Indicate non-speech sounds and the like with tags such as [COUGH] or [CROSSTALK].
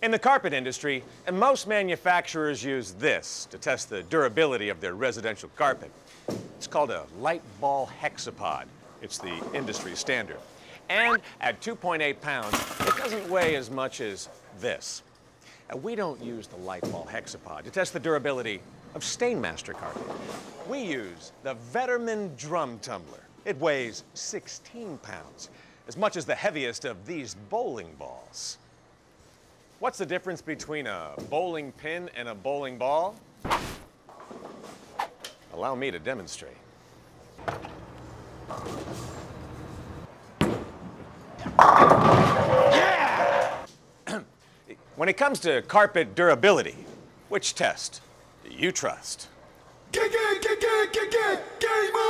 In the carpet industry, most manufacturers use this to test the durability of their residential carpet. It's called a light ball hexapod. It's the industry standard. And at 2.8 pounds, it doesn't weigh as much as this. And we don't use the light ball hexapod to test the durability of Stainmaster carpet. We use the Vettermann drum tumbler. It weighs 16 pounds, as much as the heaviest of these bowling balls. What's the difference between a bowling pin and a bowling ball? Allow me to demonstrate. [CLEARS THROAT] when it comes to carpet durability, which test do you trust? Game on!